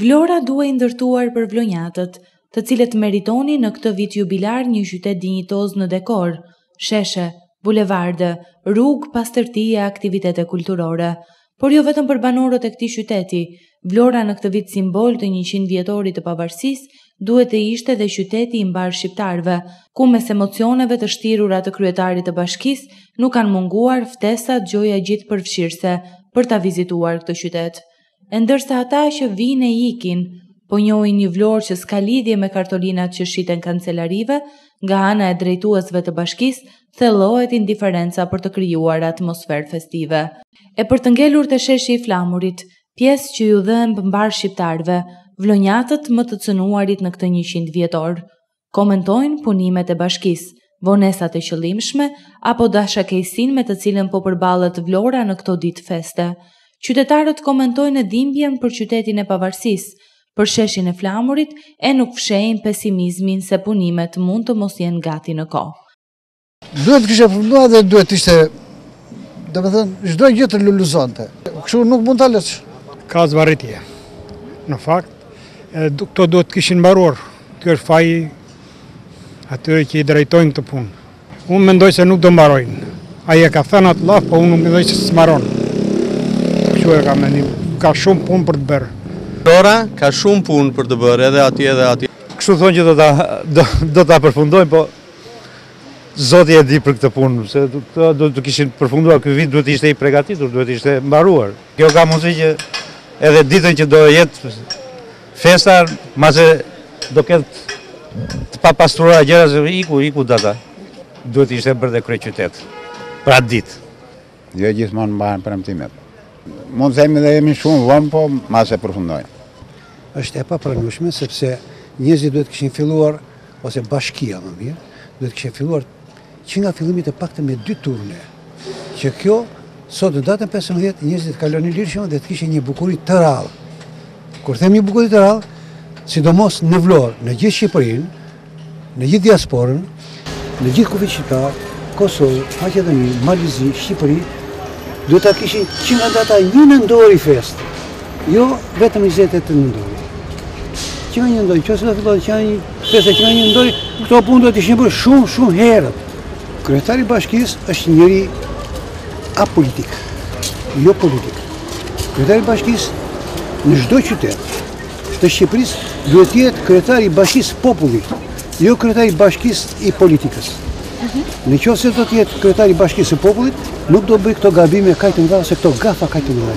Vlora duhej ndërtuar për vlonjatët, të cilët meritoni në këtë vit jubilar një qytet dinjitoz në dekor, sheshe, bulevarde, rrugë, pastërti e aktivitete kulturore. Por jo vetëm për banorët e këtij qyteti, Vlora në këtë vit simbol të 100 vjetorit të pavarësisë duhet të ishte dhe qyteti i mbarë shqiptarëve, ku mes emocioneve të shtirura të kryetarit të bashkisë nuk kanë munguar ftesat gjoja gjithëpërfshirëse për ta vizituar këtë qytet. E ndërsa ata që vijnë e ikin, po njohin një Vlorë që s'ka lidhje me kartolinat që shiten kancelarive, nga ana e drejtuesve të bashkisë, thellohet indiferenca për të krijuar atmosferë festive. E për të ngelur te Sheshi i Flamurit, pjesë që iu dhemb mbarë shqiptarëve, vlonjatët më të cënuarit në këtë njëqind vjetor. komentojnë punimet e bashkisë, vonesat e qëllimshme apo dashakeqësinë me të cilën po përballet Vlora në këto ditë feste. Qytetarët komentojnë dhe dhimbjen për qytetin e pavarësisë, për Sheshin e Flamurit e nuk fshehin pesimizmin se punimet mund të mos jenë gati në kohë. Duhet të kishte përfunduar dhe duhet të ishte domethënë çdo gjë të lulëzonte. Kështu nuk mund ta lësh. Ka zvarritje. Në fakt, këto duhet të kishin mbaruar. Ky është faji i atyre që i drejtojnë këtë punë. Unë mendoj se nuk do mbarojnë. Ai e ka thënë atë llaf, po unë mendoj se s'e mbaron. Kështu e kam mendimin. Ka shumë punë për të bërë. Vlora, ka shumë punë për të bërë, edhe aty, edhe aty. Kështu thonë që do të përfundojnë, po Zoti e di për këtë punë, se këto do të kishin përfunduar, ky vit duhet të ishte i pregatitur, duhet të ishte mbaruar. Kjo ka mundësi që edhe ditën që do jetë festa, mbase do ketë të papastruar gjëra, se iku, iku data. Duhet të ishte bërë dhe kryeqytet, për atë ditë. Jo gjithmonë mbahen premtimet. Mund të themi dhe jemi shumë vonë, po mbase përfundojnë. Është e papranueshme sepse njerëzit duhet të kishin filluar ose bashkia më mirë, duhet të kishin filluar që nga fillimi të paktën me dy turne. Që kjo sot në datën 15 njerëzit të kalonin lirshëm dhe të kishin një bukuri të rrallë. Kur them një bukuri të rrallë, sidomos në Vlorë, në gjithë Shqipërinë, Në gjithë diasporën, në gjithë kufijtë shqiptarë, Kosovë, Maqedoni, Mali i Zi, Shqipëri, duhet ta kishin që nga data një nëndori festë, jo vetëm 28 nëndori. Që nga një nëndori, që se do fillon që nga një festë e që nga një nëndori, këto punë duhet të ishin bërë shumë, shumë herët. Kryetari i bashkisë është njeri apolitik, jo politik. Kryetari i bashkisë në çdo qytet, të Shqipërisë duhet të jetë kryetar i bashkisë së popullit, jo kryetar i bashkisë i politikës. Mhm. Në qoftë se do të jetë kryetar i bashkisë së popullit, nuk do bëjë këto gabime kaq të mëdha ose këto gafa kaq të mëdha.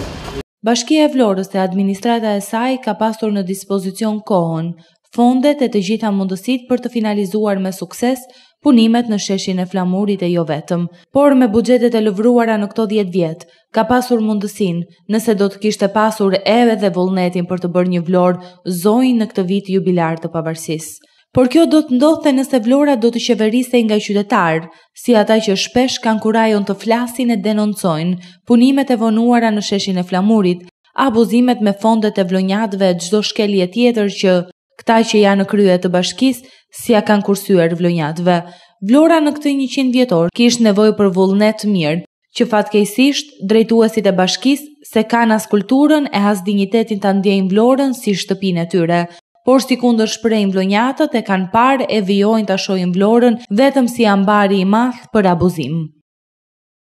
Bashkia e Vlorës dhe administrata e saj ka pasur në dispozicion kohën, fondet e të gjitha mundësitë për të finalizuar me sukses punimet në sheshin e Flamurit e jo vetëm, por me buxhetet e lëvruara në këto 10 vjet, ka pasur mundësinë, nëse do të kishte pasur eve dhe vullnetin për të bërë një Vlorë zonjë në këtë vit jubilar të pavarësisë. Por kjo do të ndodhte nëse Vlora do të qeverisej nga qytetarë, si ata që shpesh kanë kurajon të flasin e denoncojnë punimet e vonuara në sheshin e Flamurit, abuzimet me fondet e vlonjatëve e çdo shkelje tjetër që këta që janë në krye të bashkisë s'ia kanë kursyer vlonjatëve. Vlora në këtë 100 vjetor kishte nevojë për vullnet të mirë, që fatkeqësisht drejtuesit e bashkisë s'e kanë as kulturën e as dinjitetin ta ndjejnë Vlorën si shtëpinë e tyre, por sikundër shprehen vlonjatët e kanë parë e vijojnë ta shohin Vlorën vetëm si ambari i madh për abuzim.